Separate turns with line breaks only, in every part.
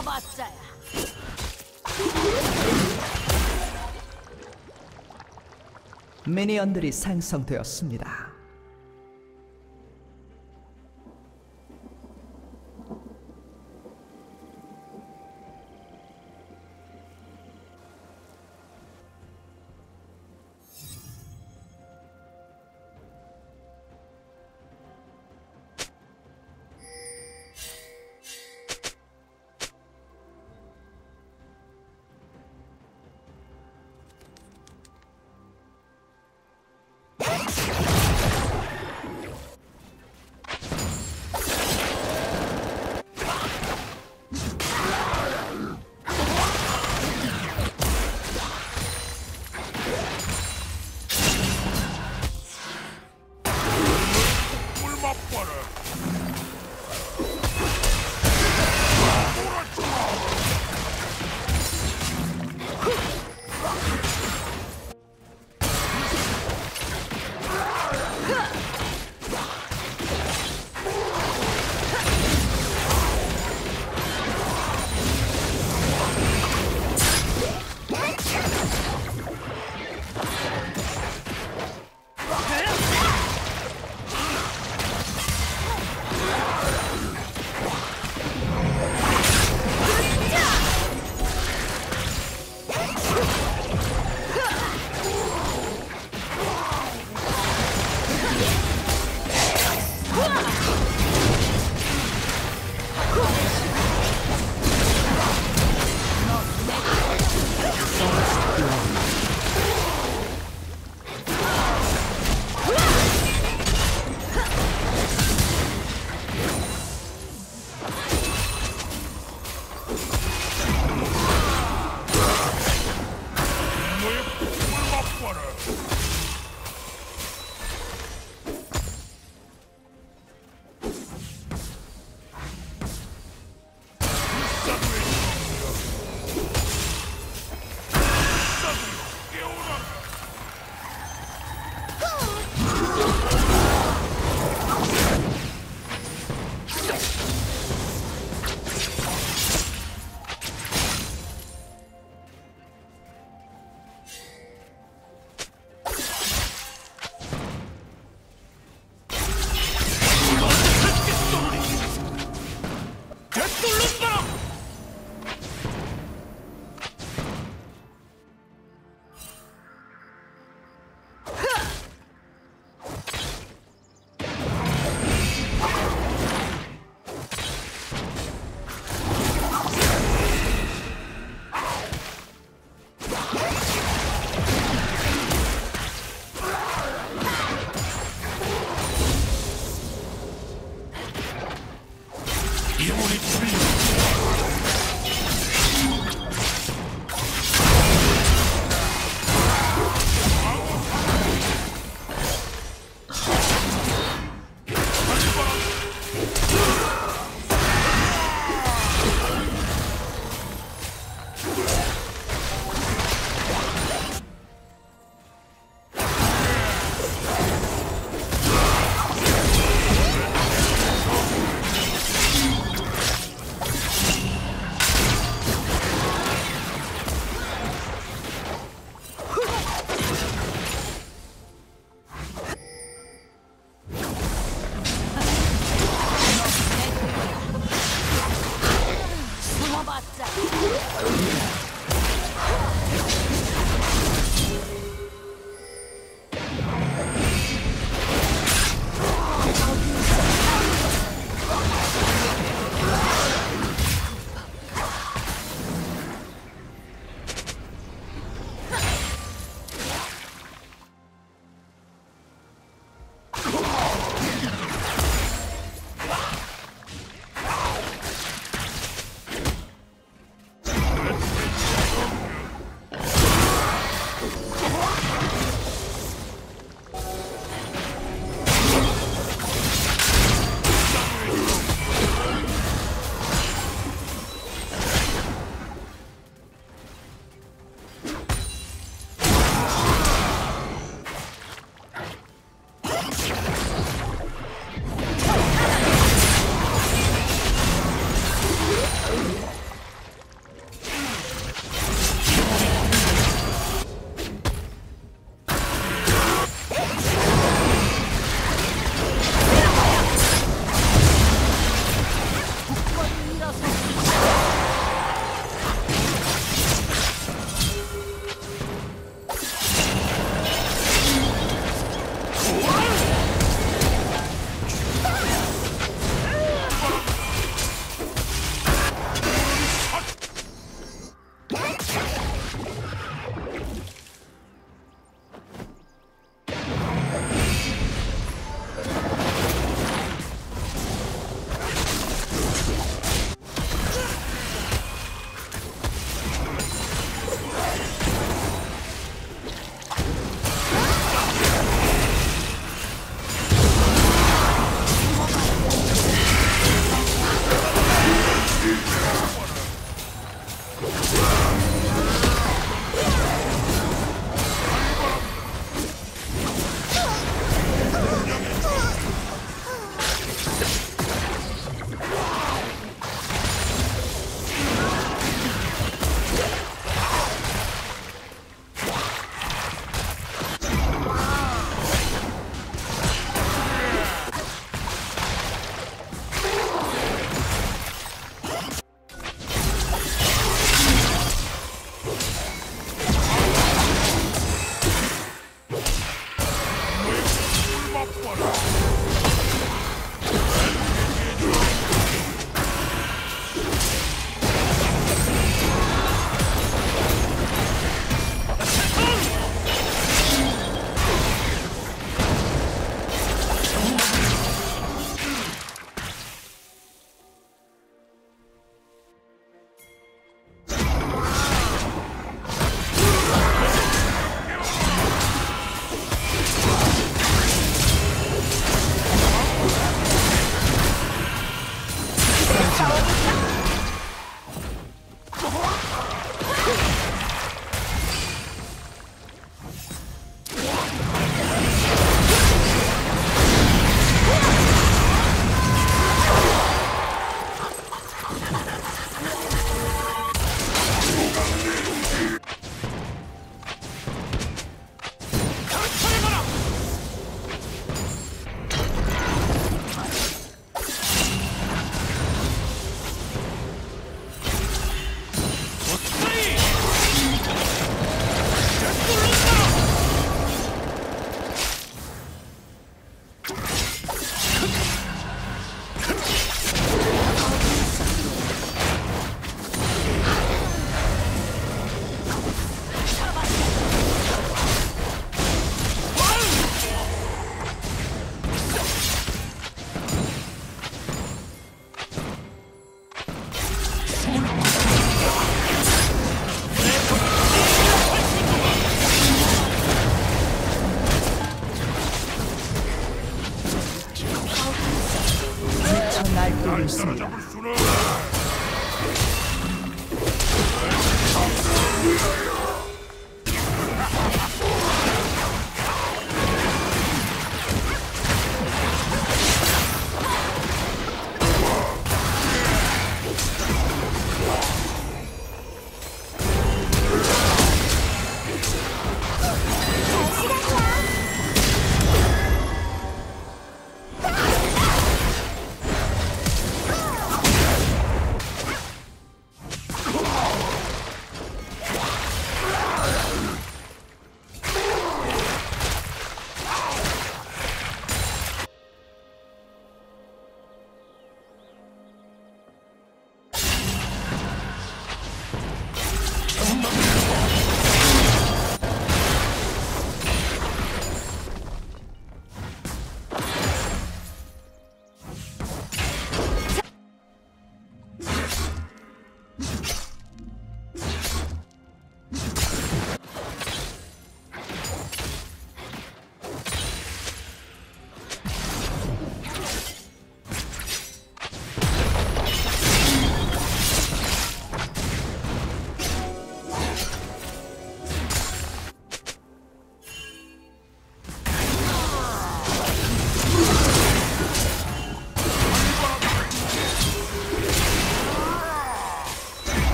숨어봤자야.
미니언들이 생성되었습니다.
quarter.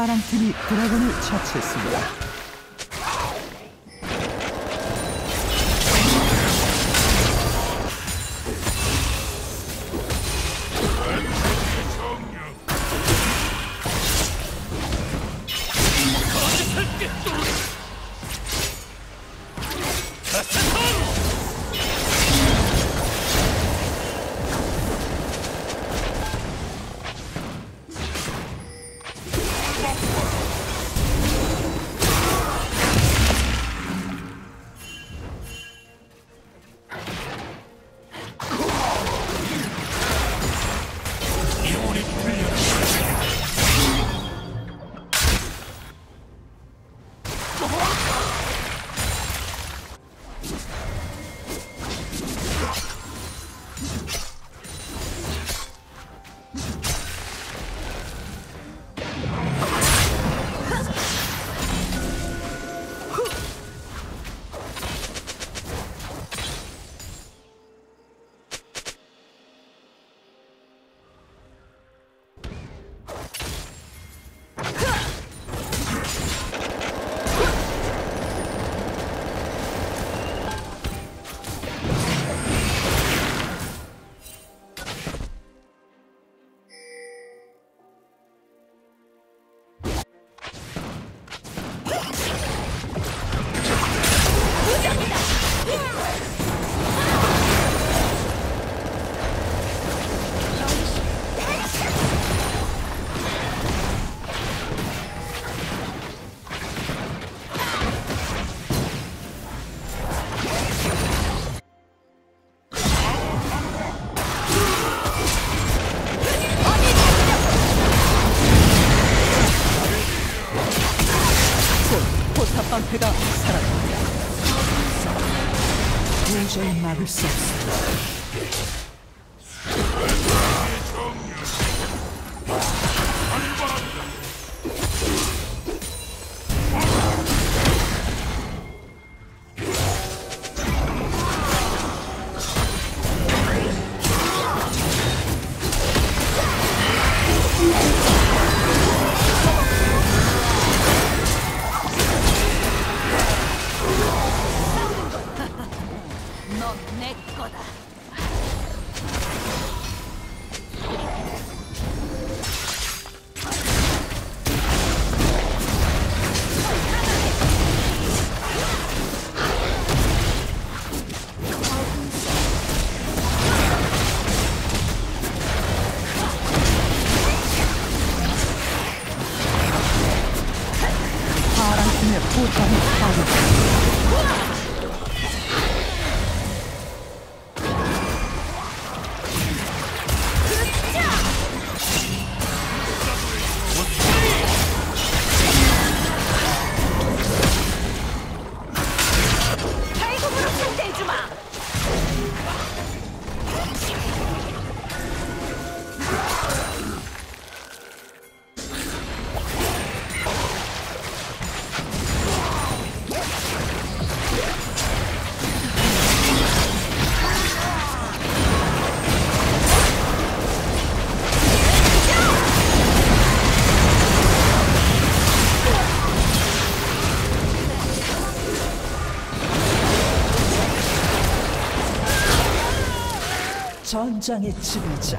파랑 팀이 드래곤을 처치했습니다. 방패가 사라집니다. 도저히 막을 수 없습니다. 포탑이 파괴 전장의 지배자.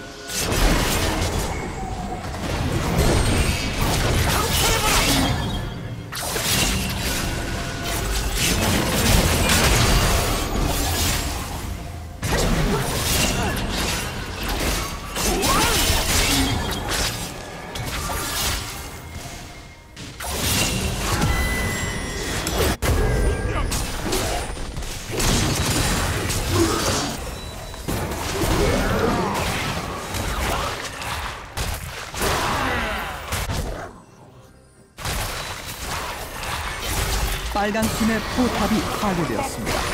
빨간 팀의 포탑이 파괴되었습니다.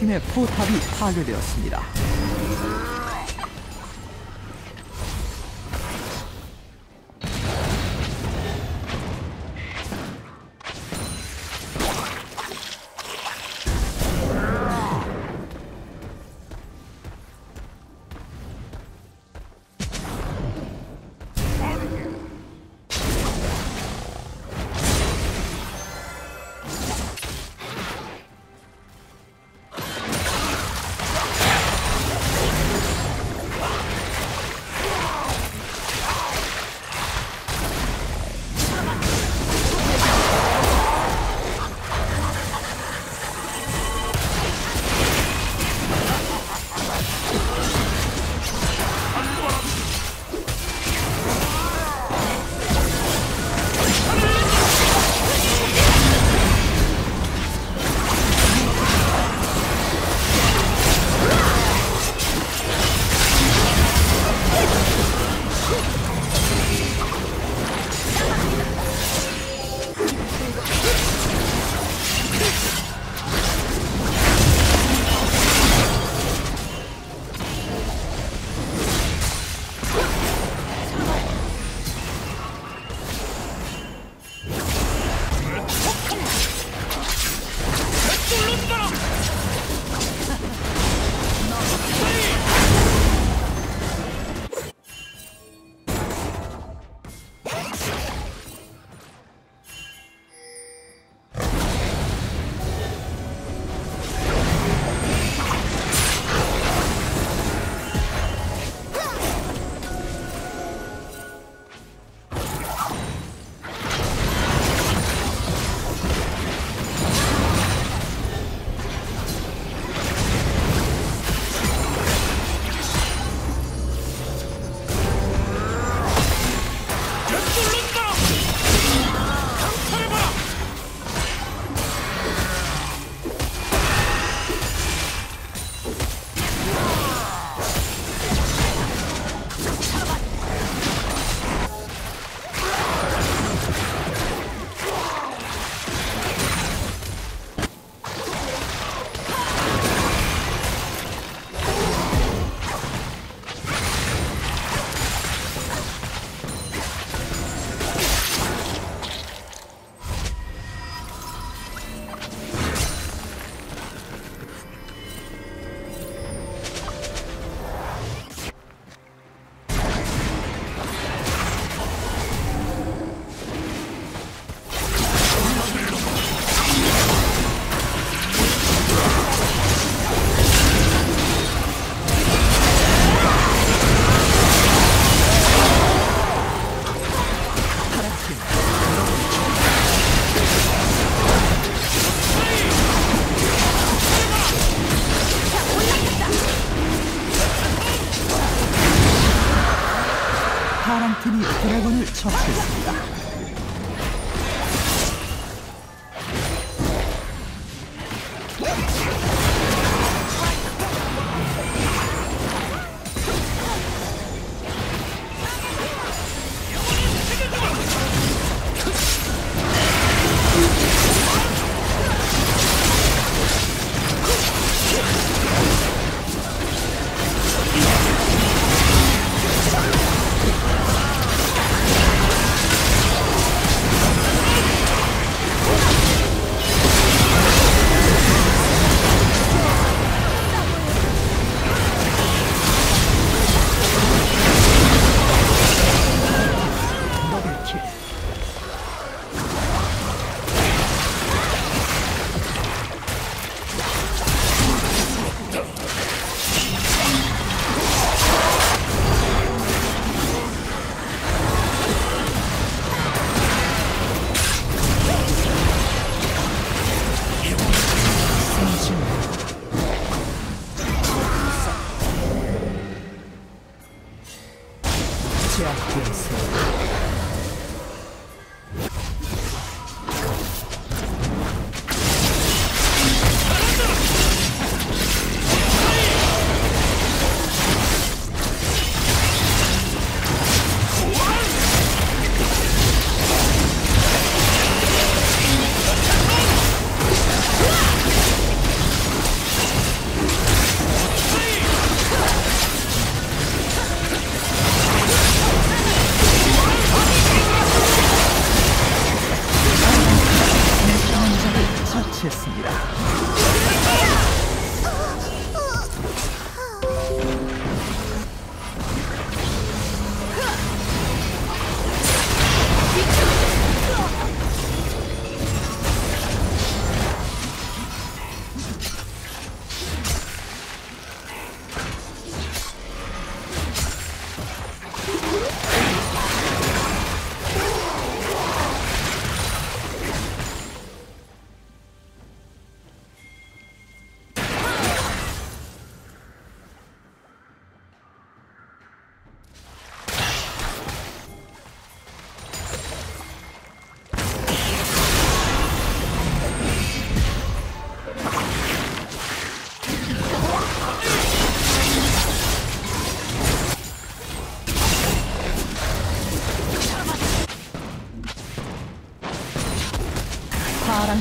팀의 포탑이 파괴되었습니다.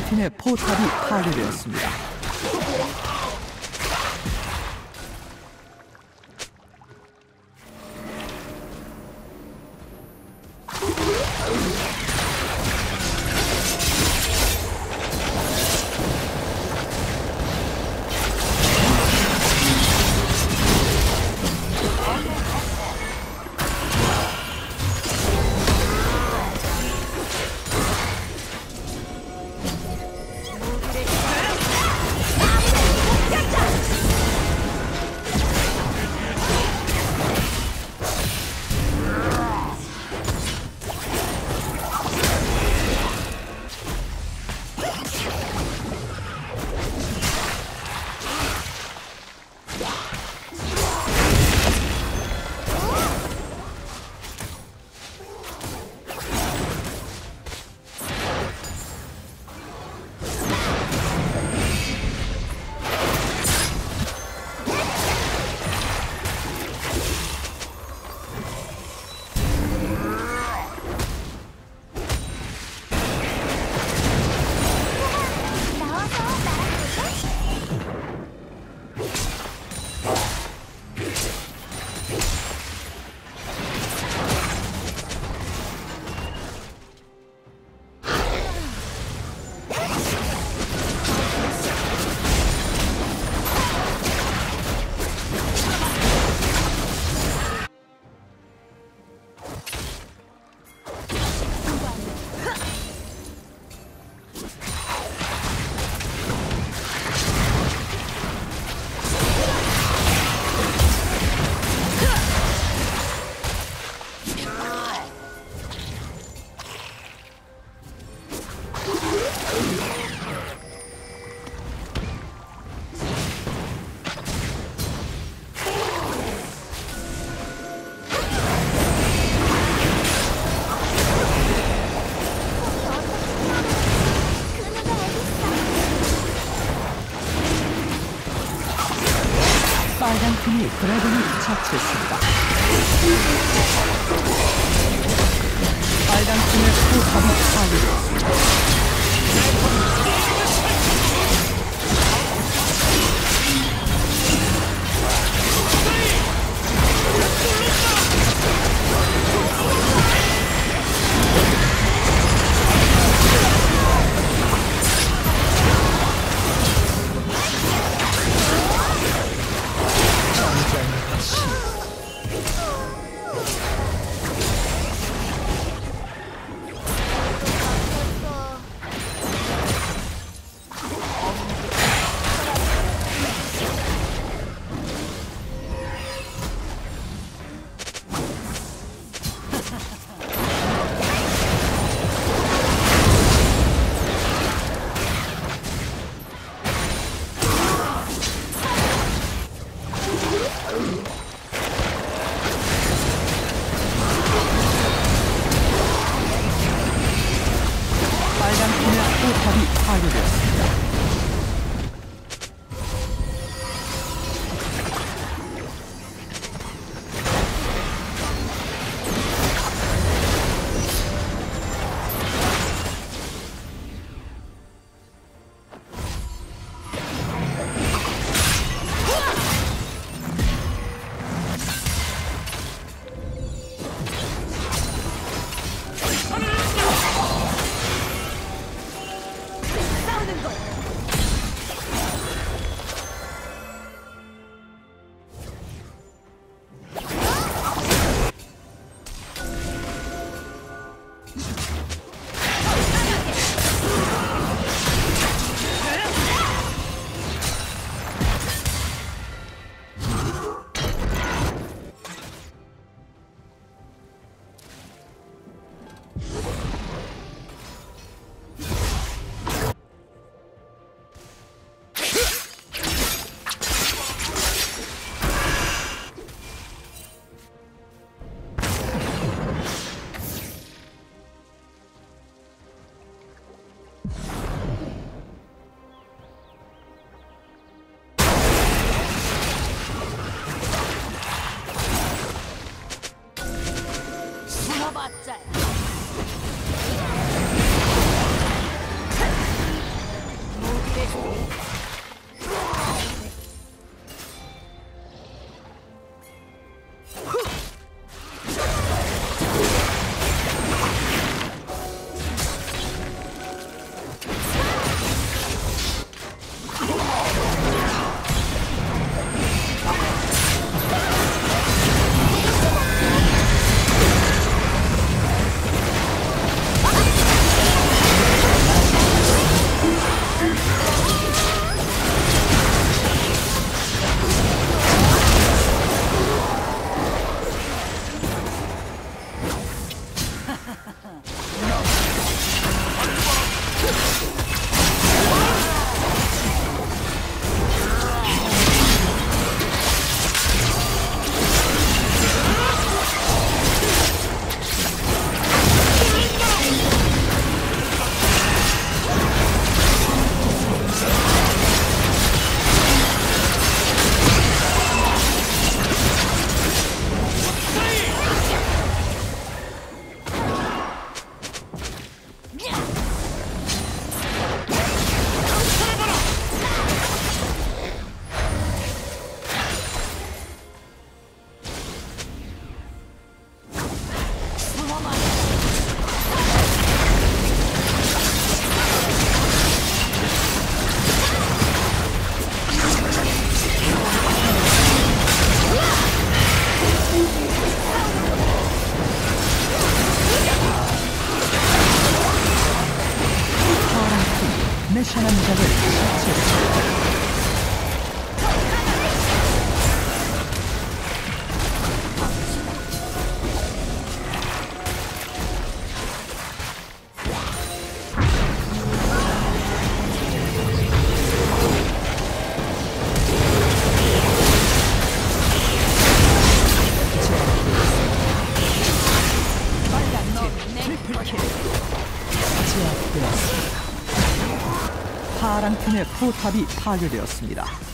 팀의 포탑이 파괴되었습니다. 그 포탑이 파괴되었습니다.